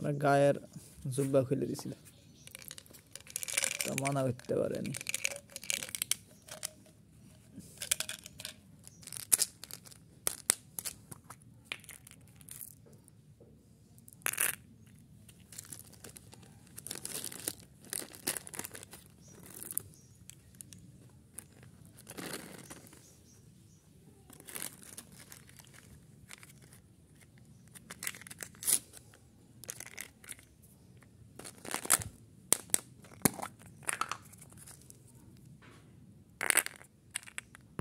মানে গায়ের জুব্বা খুলে দিছিল তা মানা করতে পারেনি